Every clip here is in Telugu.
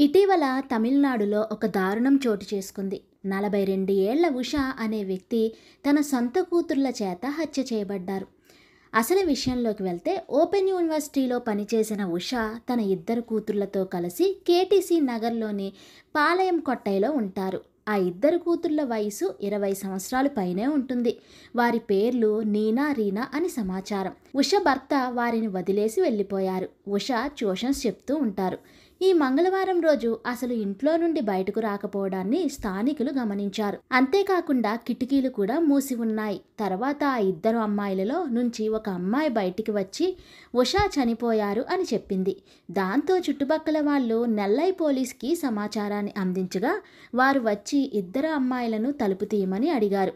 ఇటీవల తమిళనాడులో ఒక దారుణం చోటు చేసుకుంది. నలభై రెండు ఏళ్ళ ఉష అనే వ్యక్తి తన సొంత కూతుర్ల చేత హత్య చేయబడ్డారు. అసలు విషయంలోకి వెళ్తే ఓపెన్ యూనివర్సిటీలో పనిచేసిన ఉష తన ఇద్దరు కూతుర్లతో కలిసి కేటీసీ నగర్లోని పాలయం కొట్టైలో ఉంటారు. ఆ ఇద్దరు కూతుర్ల వయసు ఇరవై సంవత్సరాలు పైనే ఉంటుంది. వారి పేర్లు నీనా రీనా అని సమాచారం. ఉష భర్త వారిని వదిలేసి వెళ్ళిపోయారు. ఉష ట్యూషన్స్ చెప్తూ ఉంటారు. ఈ మంగళవారం రోజు అసలు ఇంట్లో నుండి బయటకు రాకపోవడాన్ని స్థానికులు గమనించారు. అంతేకాకుండా కిటికీలు కూడా మూసి ఉన్నాయి. తర్వాత ఆ ఇద్దరు అమ్మాయిలలో నుంచి ఒక అమ్మాయి బయటికి వచ్చి ఉషా చనిపోయారు అని చెప్పింది. దాంతో చుట్టుపక్కల వాళ్ళు నెల్లై పోలీస్కి సమాచారాన్ని అందించగా వారు వచ్చి ఇద్దరు అమ్మాయిలను తలుపు తీయమని అడిగారు.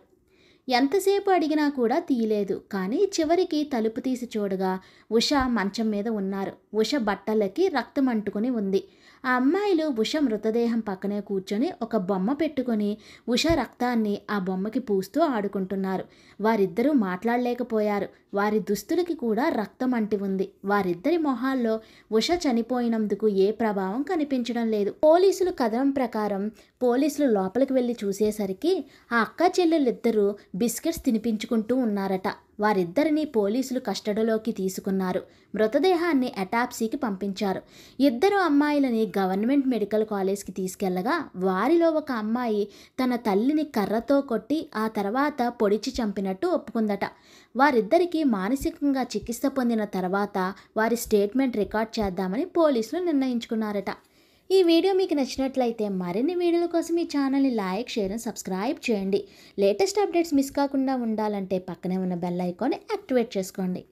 ఎంతసేపు అడిగినా కూడా తీయలేదు. కానీ చివరికి తలుపు తీసి చూడగా ఉష మంచం మీద ఉన్నారు. ఉష బట్టలకి రక్తం అంటుకుని ఉంది. ఆ అమ్మాయిలు ఉష మృతదేహం పక్కనే కూర్చొని ఒక బొమ్మ పెట్టుకొని ఉష రక్తాన్ని ఆ బొమ్మకి పూస్తూ ఆడుకుంటున్నారు. వారిద్దరూ మాట్లాడలేకపోయారు. వారి దుస్తులకి కూడా రక్తం అంటి ఉంది. వారిద్దరి మొహాల్లో ఉష చనిపోయినందుకు ఏ ప్రభావం కనిపించడం లేదు. పోలీసులు కథనం ప్రకారం పోలీసులు లోపలికి వెళ్ళి చూసేసరికి ఆ అక్క చెల్లెలిద్దరూ బిస్కెట్స్ తినిపించుకుంటూ ఉన్నారట. వారిద్దరిని పోలీసులు కస్టడీలోకి తీసుకున్నారు. మృతదేహాన్ని అటాప్సీకి పంపించారు. ఇద్దరు అమ్మాయిలని గవర్నమెంట్ మెడికల్ కాలేజ్కి తీసుకెళ్ళగా వారిలో ఒక అమ్మాయి తన తల్లిని కర్రతో కొట్టి ఆ తర్వాత పొడిచి చంపినట్టు ఒప్పుకుందట. వారిద్దరికీ మానసికంగా చికిత్స పొందిన తర్వాత వారి స్టేట్మెంట్ రికార్డ్ చేద్దామని పోలీసులు నిర్ణయించుకున్నారట. ఈ వీడియో మీకు నచ్చినట్లయితే మరిన్ని వీడియోల కోసం ఈ ఛానల్ని లైక్ షేర్ అండ్ సబ్స్క్రైబ్ చేయండి. లేటెస్ట్ అప్డేట్స్ మిస్ కాకుండా ఉండాలంటే పక్కనే ఉన్న బెల్ ఐకాన్ని యాక్టివేట్ చేసుకోండి.